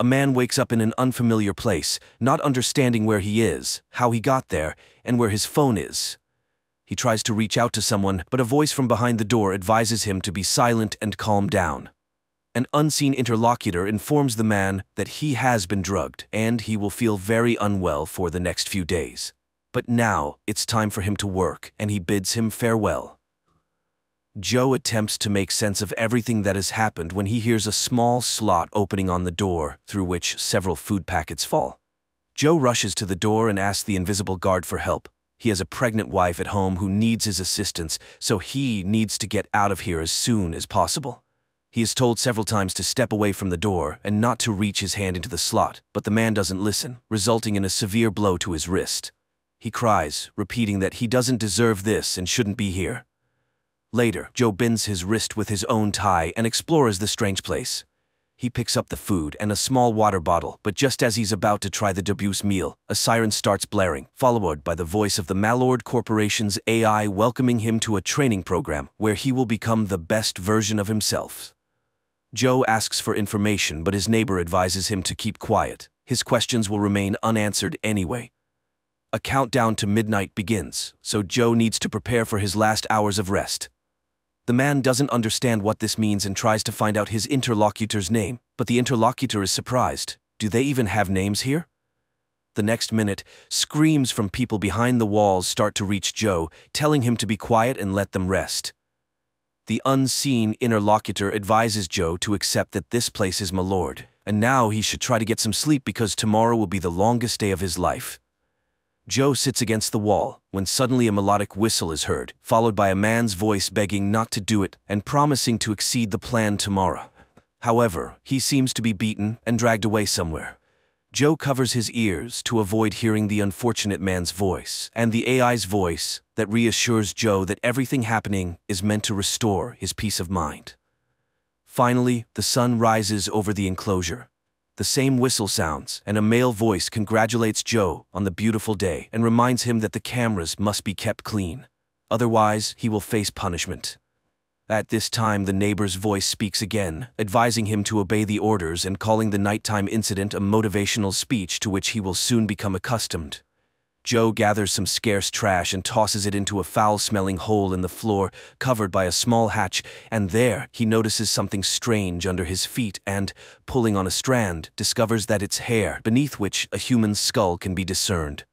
A man wakes up in an unfamiliar place, not understanding where he is, how he got there, and where his phone is. He tries to reach out to someone, but a voice from behind the door advises him to be silent and calm down. An unseen interlocutor informs the man that he has been drugged and he will feel very unwell for the next few days. But now it's time for him to work, and he bids him farewell. Joe attempts to make sense of everything that has happened when he hears a small slot opening on the door through which several food packets fall. Joe rushes to the door and asks the invisible guard for help. He has a pregnant wife at home who needs his assistance, so he needs to get out of here as soon as possible. He is told several times to step away from the door and not to reach his hand into the slot, but the man doesn't listen, resulting in a severe blow to his wrist. He cries, repeating that he doesn't deserve this and shouldn't be here. Later, Joe bends his wrist with his own tie and explores the strange place. He picks up the food and a small water bottle, but just as he's about to try the Debus meal, a siren starts blaring, followed by the voice of the Mallard Corporation's AI welcoming him to a training program where he will become the best version of himself. Joe asks for information, but his neighbor advises him to keep quiet. His questions will remain unanswered anyway. A countdown to midnight begins, so Joe needs to prepare for his last hours of rest. The man doesn't understand what this means and tries to find out his interlocutor's name, but the interlocutor is surprised. Do they even have names here? The next minute, screams from people behind the walls start to reach Joe, telling him to be quiet and let them rest. The unseen interlocutor advises Joe to accept that this place is my lord, and now he should try to get some sleep because tomorrow will be the longest day of his life. Joe sits against the wall when suddenly a melodic whistle is heard, followed by a man's voice begging not to do it and promising to exceed the plan tomorrow. However, he seems to be beaten and dragged away somewhere. Joe covers his ears to avoid hearing the unfortunate man's voice and the AI's voice that reassures Joe that everything happening is meant to restore his peace of mind. Finally, the sun rises over the enclosure, the same whistle sounds, and a male voice congratulates Joe on the beautiful day and reminds him that the cameras must be kept clean. Otherwise, he will face punishment. At this time, the neighbor's voice speaks again, advising him to obey the orders and calling the nighttime incident a motivational speech to which he will soon become accustomed. Joe gathers some scarce trash and tosses it into a foul-smelling hole in the floor covered by a small hatch, and there he notices something strange under his feet and, pulling on a strand, discovers that it's hair, beneath which a human skull can be discerned.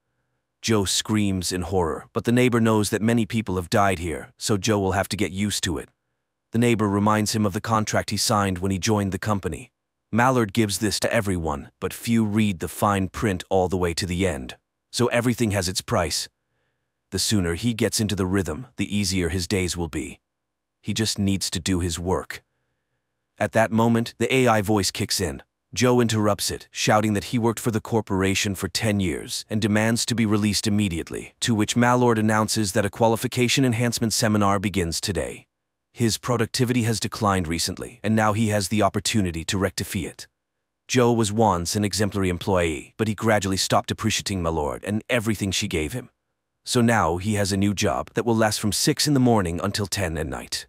Joe screams in horror, but the neighbor knows that many people have died here, so Joe will have to get used to it. The neighbor reminds him of the contract he signed when he joined the company. Mallard gives this to everyone, but few read the fine print all the way to the end so everything has its price. The sooner he gets into the rhythm, the easier his days will be. He just needs to do his work. At that moment, the AI voice kicks in. Joe interrupts it, shouting that he worked for the corporation for 10 years and demands to be released immediately, to which Mallard announces that a qualification enhancement seminar begins today. His productivity has declined recently, and now he has the opportunity to rectify it. Joe was once an exemplary employee, but he gradually stopped appreciating Mallard and everything she gave him. So now he has a new job that will last from 6 in the morning until 10 at night.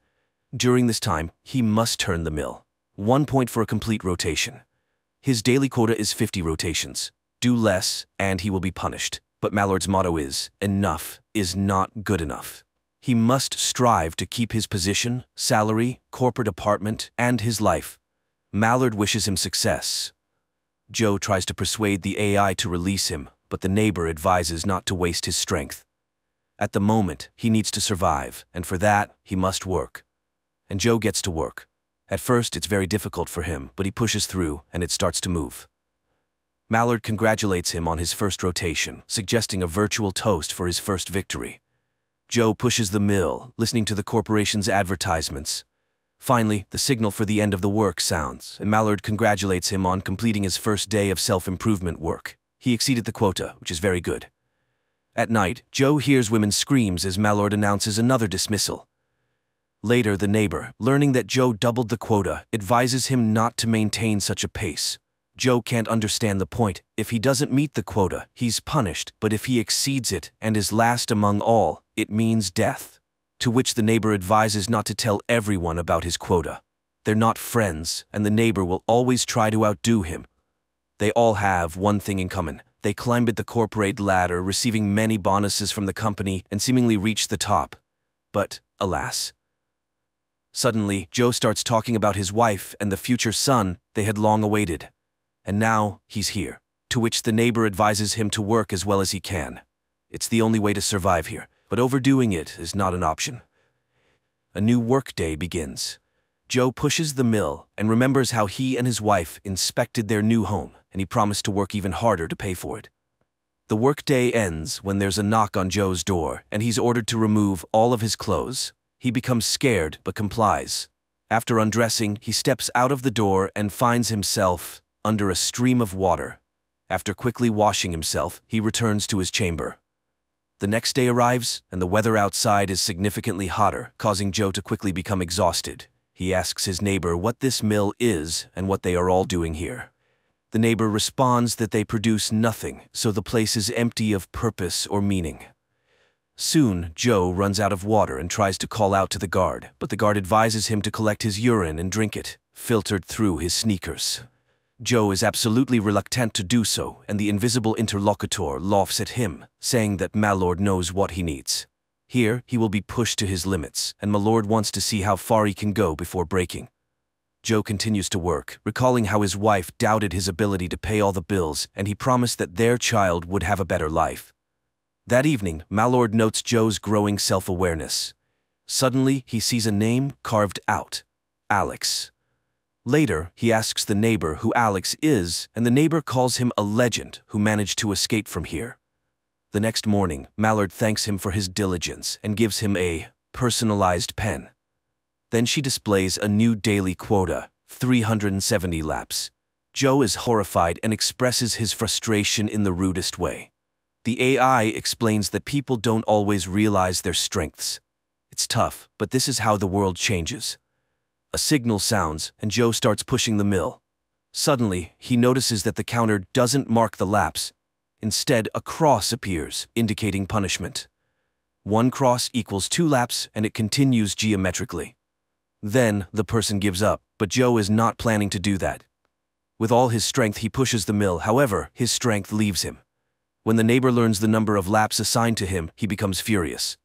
During this time, he must turn the mill. One point for a complete rotation. His daily quota is 50 rotations. Do less, and he will be punished. But Mallard's motto is, enough is not good enough. He must strive to keep his position, salary, corporate apartment, and his life Mallard wishes him success. Joe tries to persuade the AI to release him, but the neighbor advises not to waste his strength. At the moment, he needs to survive, and for that, he must work. And Joe gets to work. At first, it's very difficult for him, but he pushes through, and it starts to move. Mallard congratulates him on his first rotation, suggesting a virtual toast for his first victory. Joe pushes the mill, listening to the corporation's advertisements, Finally, the signal for the end of the work sounds, and Mallard congratulates him on completing his first day of self-improvement work. He exceeded the quota, which is very good. At night, Joe hears women's screams as Mallard announces another dismissal. Later, the neighbor, learning that Joe doubled the quota, advises him not to maintain such a pace. Joe can't understand the point. If he doesn't meet the quota, he's punished, but if he exceeds it and is last among all, it means death to which the neighbor advises not to tell everyone about his quota. They're not friends, and the neighbor will always try to outdo him. They all have one thing in common. They climbed the corporate ladder, receiving many bonuses from the company, and seemingly reached the top. But, alas. Suddenly, Joe starts talking about his wife and the future son they had long awaited. And now, he's here. To which the neighbor advises him to work as well as he can. It's the only way to survive here, but overdoing it is not an option. A new workday begins. Joe pushes the mill and remembers how he and his wife inspected their new home, and he promised to work even harder to pay for it. The workday ends when there's a knock on Joe's door, and he's ordered to remove all of his clothes. He becomes scared but complies. After undressing, he steps out of the door and finds himself under a stream of water. After quickly washing himself, he returns to his chamber. The next day arrives, and the weather outside is significantly hotter, causing Joe to quickly become exhausted. He asks his neighbor what this mill is and what they are all doing here. The neighbor responds that they produce nothing, so the place is empty of purpose or meaning. Soon, Joe runs out of water and tries to call out to the guard, but the guard advises him to collect his urine and drink it, filtered through his sneakers. Joe is absolutely reluctant to do so, and the invisible interlocutor laughs at him, saying that Mallard knows what he needs. Here, he will be pushed to his limits, and Mallard wants to see how far he can go before breaking. Joe continues to work, recalling how his wife doubted his ability to pay all the bills, and he promised that their child would have a better life. That evening, Mallard notes Joe's growing self-awareness. Suddenly, he sees a name carved out. Alex. Later, he asks the neighbor who Alex is, and the neighbor calls him a legend who managed to escape from here. The next morning, Mallard thanks him for his diligence and gives him a personalized pen. Then she displays a new daily quota, 370 laps. Joe is horrified and expresses his frustration in the rudest way. The AI explains that people don't always realize their strengths. It's tough, but this is how the world changes. A signal sounds, and Joe starts pushing the mill. Suddenly, he notices that the counter doesn't mark the laps. Instead, a cross appears, indicating punishment. One cross equals two laps, and it continues geometrically. Then, the person gives up, but Joe is not planning to do that. With all his strength, he pushes the mill, however, his strength leaves him. When the neighbor learns the number of laps assigned to him, he becomes furious.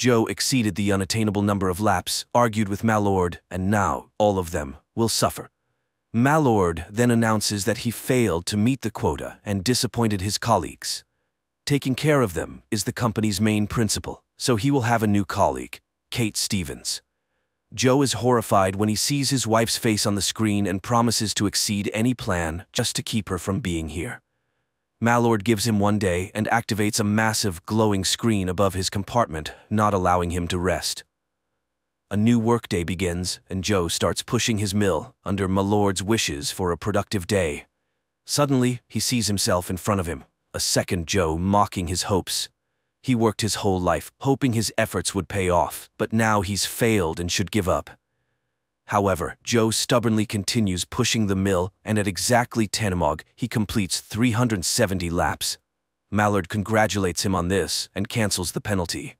Joe exceeded the unattainable number of laps, argued with Mallard, and now all of them will suffer. Mallard then announces that he failed to meet the quota and disappointed his colleagues. Taking care of them is the company's main principle, so he will have a new colleague, Kate Stevens. Joe is horrified when he sees his wife's face on the screen and promises to exceed any plan just to keep her from being here. Mallard gives him one day and activates a massive glowing screen above his compartment, not allowing him to rest. A new workday begins, and Joe starts pushing his mill under Mallard's wishes for a productive day. Suddenly, he sees himself in front of him, a second Joe mocking his hopes. He worked his whole life, hoping his efforts would pay off, but now he's failed and should give up. However, Joe stubbornly continues pushing the mill, and at exactly 10 mog, he completes 370 laps. Mallard congratulates him on this and cancels the penalty.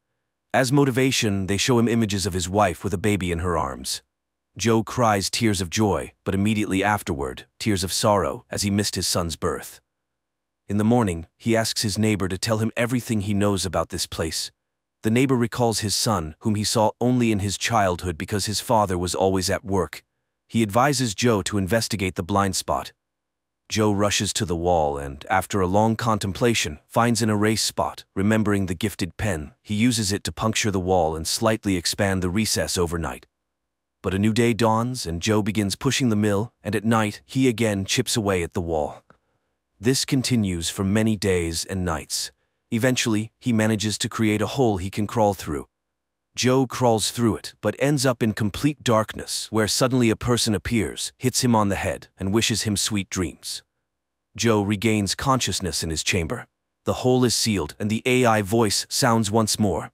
As motivation, they show him images of his wife with a baby in her arms. Joe cries tears of joy, but immediately afterward, tears of sorrow as he missed his son's birth. In the morning, he asks his neighbor to tell him everything he knows about this place, the neighbor recalls his son, whom he saw only in his childhood because his father was always at work. He advises Joe to investigate the blind spot. Joe rushes to the wall and, after a long contemplation, finds an erase spot, remembering the gifted pen. He uses it to puncture the wall and slightly expand the recess overnight. But a new day dawns and Joe begins pushing the mill, and at night he again chips away at the wall. This continues for many days and nights. Eventually, he manages to create a hole he can crawl through. Joe crawls through it, but ends up in complete darkness, where suddenly a person appears, hits him on the head, and wishes him sweet dreams. Joe regains consciousness in his chamber. The hole is sealed, and the AI voice sounds once more.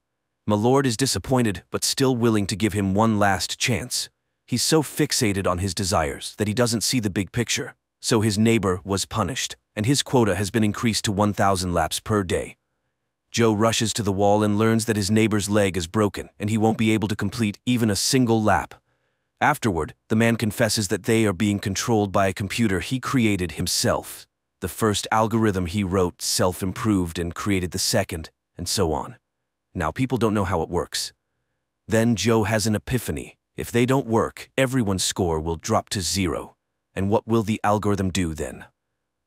Mallard is disappointed, but still willing to give him one last chance. He's so fixated on his desires that he doesn't see the big picture. So his neighbor was punished, and his quota has been increased to 1,000 laps per day. Joe rushes to the wall and learns that his neighbor's leg is broken and he won't be able to complete even a single lap. Afterward, the man confesses that they are being controlled by a computer he created himself. The first algorithm he wrote self-improved and created the second, and so on. Now people don't know how it works. Then Joe has an epiphany. If they don't work, everyone's score will drop to zero. And what will the algorithm do then?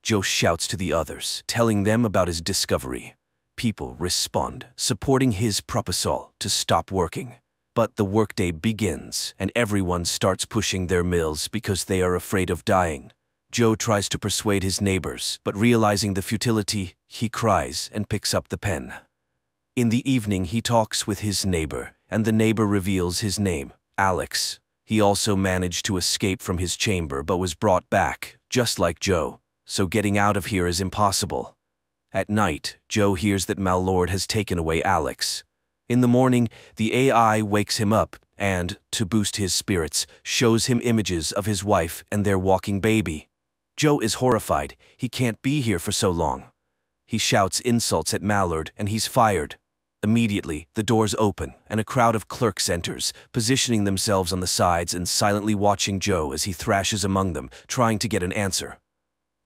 Joe shouts to the others, telling them about his discovery. People respond, supporting his proposal to stop working. But the workday begins, and everyone starts pushing their mills because they are afraid of dying. Joe tries to persuade his neighbors, but realizing the futility, he cries and picks up the pen. In the evening, he talks with his neighbor, and the neighbor reveals his name, Alex. He also managed to escape from his chamber but was brought back, just like Joe, so getting out of here is impossible. At night, Joe hears that Mallard has taken away Alex, in the morning, the AI wakes him up and, to boost his spirits, shows him images of his wife and their walking baby. Joe is horrified. He can't be here for so long. He shouts insults at Mallard and he's fired. Immediately, the doors open and a crowd of clerks enters, positioning themselves on the sides and silently watching Joe as he thrashes among them, trying to get an answer.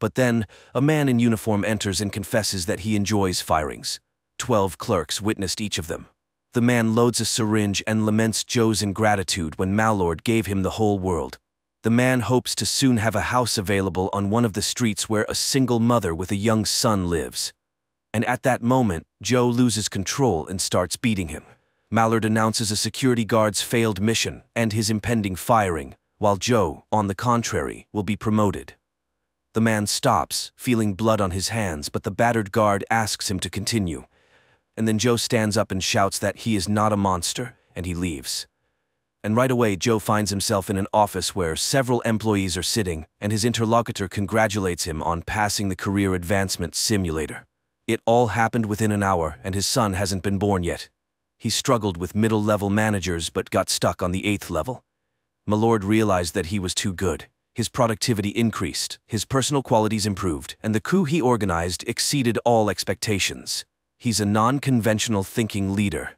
But then, a man in uniform enters and confesses that he enjoys firings. Twelve clerks witnessed each of them. The man loads a syringe and laments Joe's ingratitude when Mallard gave him the whole world. The man hopes to soon have a house available on one of the streets where a single mother with a young son lives. And at that moment, Joe loses control and starts beating him. Mallard announces a security guard's failed mission and his impending firing, while Joe, on the contrary, will be promoted. The man stops, feeling blood on his hands, but the battered guard asks him to continue and then Joe stands up and shouts that he is not a monster, and he leaves. And right away, Joe finds himself in an office where several employees are sitting, and his interlocutor congratulates him on passing the career advancement simulator. It all happened within an hour, and his son hasn't been born yet. He struggled with middle-level managers but got stuck on the eighth level. Mallard realized that he was too good. His productivity increased, his personal qualities improved, and the coup he organized exceeded all expectations. He's a non-conventional thinking leader.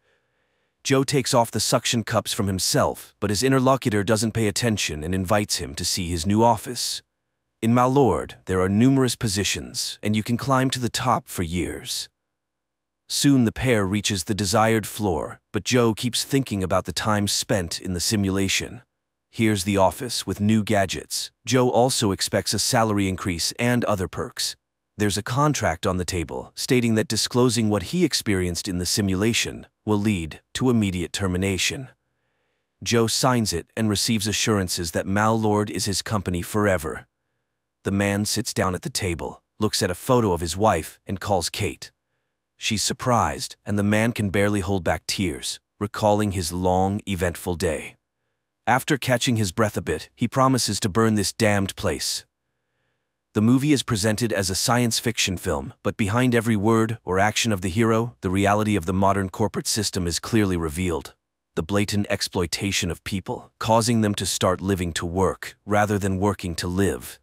Joe takes off the suction cups from himself, but his interlocutor doesn't pay attention and invites him to see his new office. In Mallard, there are numerous positions, and you can climb to the top for years. Soon the pair reaches the desired floor, but Joe keeps thinking about the time spent in the simulation. Here's the office with new gadgets. Joe also expects a salary increase and other perks. There's a contract on the table stating that disclosing what he experienced in the simulation will lead to immediate termination. Joe signs it and receives assurances that Mallard is his company forever. The man sits down at the table, looks at a photo of his wife, and calls Kate. She's surprised, and the man can barely hold back tears, recalling his long, eventful day. After catching his breath a bit, he promises to burn this damned place, the movie is presented as a science fiction film, but behind every word or action of the hero, the reality of the modern corporate system is clearly revealed. The blatant exploitation of people, causing them to start living to work rather than working to live.